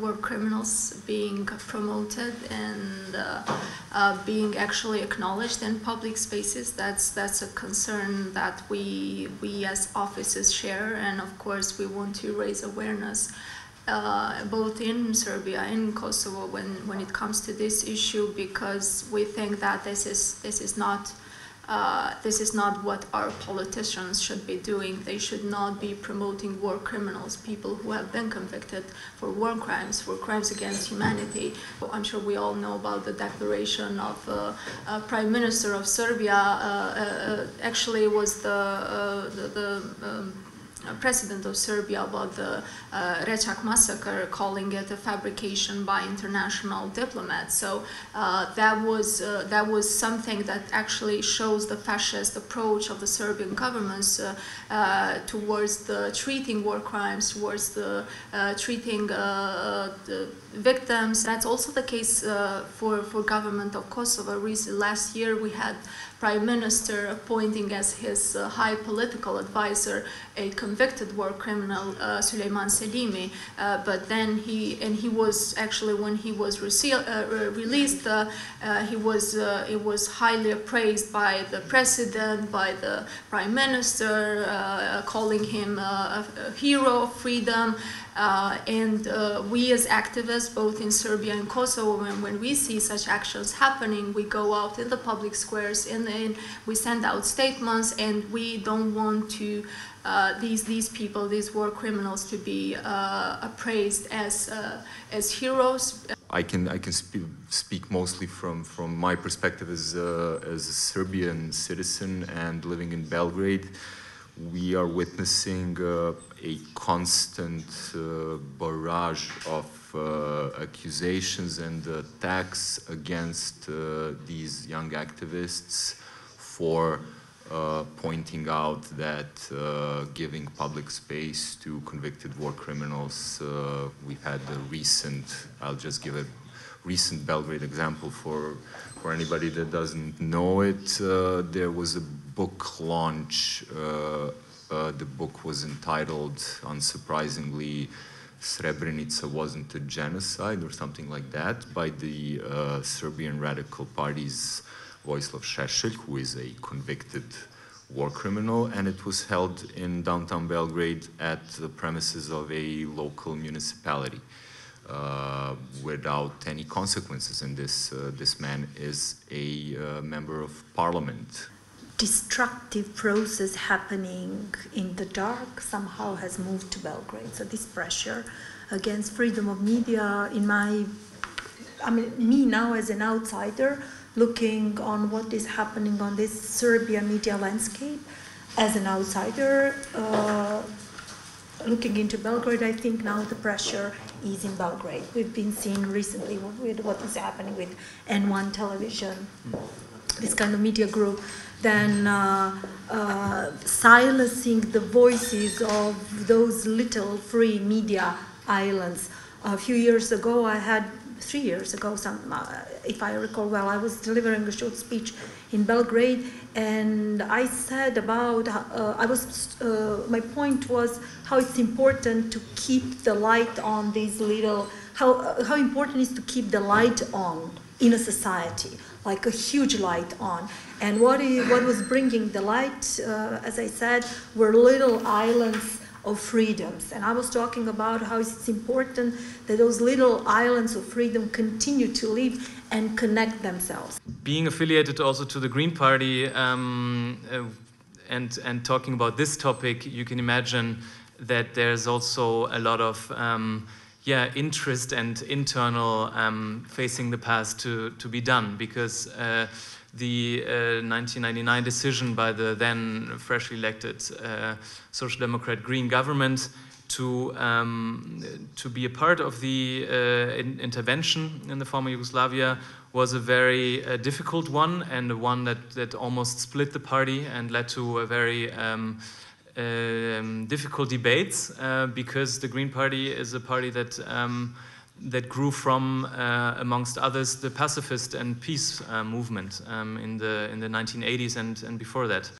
War criminals being promoted and uh, uh, being actually acknowledged in public spaces. That's that's a concern that we we as offices share, and of course we want to raise awareness. Uh, both in Serbia and Kosovo when, when it comes to this issue because we think that this is this is not uh, this is not what our politicians should be doing. They should not be promoting war criminals, people who have been convicted for war crimes, for crimes against humanity. I'm sure we all know about the declaration of uh, uh, Prime Minister of Serbia. Uh, uh, actually, was the the, the um, president of Serbia about the uh, Račak massacre, calling it a fabrication by international diplomats. So uh, that was uh, that was something that actually shows the fascist approach of the Serbian governments uh, uh, towards the treating war crimes, towards the uh, treating the victims. That's also the case for for government of Kosovo. Recently, last year we had prime minister appointing as his uh, high political advisor a convicted war criminal, uh, Sulejman Selimi. Uh, but then he, and he was actually, when he was uh, released, uh, uh, he was, it was highly appraised by the president, by the prime minister, calling him a, a hero of freedom. And we as activists, both in Serbia and Kosovo, when, when we see such actions happening, we go out in the public squares and, and we send out statements and we don't want to uh, these these people, these war criminals, to be uh, appraised as uh, as heroes. I can I can spe speak mostly from from my perspective as as a Serbian citizen and living in Belgrade. We are witnessing uh, a constant uh, barrage of accusations and attacks against these young activists for uh, pointing out that uh, giving public space to convicted war criminals, uh, we've had a recent, I'll just give a recent Belgrade example for, for anybody that doesn't know it. Uh, there was a book launch. Uh, the book was entitled, unsurprisingly, Srebrenica wasn't a genocide or something like that by the Serbian Radical Party's Vojislav Šešelj, who is a convicted war criminal, and it was held in downtown Belgrade at the premises of a local municipality. Uh, without any consequences, and this uh, this man is a uh, member of parliament. Destructive process happening in the dark somehow has moved to Belgrade. So this pressure against freedom of media, in my, I mean, me now as an outsider, looking on what is happening on this Serbia media landscape as an outsider. Looking into Belgrade, I think now the pressure is in Belgrade. We've been seeing recently with what is happening with N1 television, this kind of media group, then uh, uh, silencing the voices of those little free media islands. A few years ago, I had three years ago, some, uh, if I recall well, I was delivering a short speech in Belgrade, and I said about, uh, I was, uh, my point was how it's important to keep the light on these little, how, uh, how important is to keep the light on in a society, like a huge light on. And what, is, what was bringing the light, uh, as I said, were little islands of freedoms. And I was talking about how it's important that those little islands of freedom continue to live and connect themselves. Being affiliated also to the Green Party um, uh, and, and talking about this topic, you can imagine that there's also a lot of um, yeah, interest and internal um, facing the past to, to be done because uh, the uh, 1999 decision by the then freshly elected uh, Social Democrat Green government to, um, to be a part of the uh, in intervention in the former Yugoslavia was a very uh, difficult one and one that, that almost split the party and led to a very um, um, difficult debates uh, because the Green Party is a party that um, that grew from, uh, amongst others, the pacifist and peace uh, movement um, in the in the 1980s and and before that.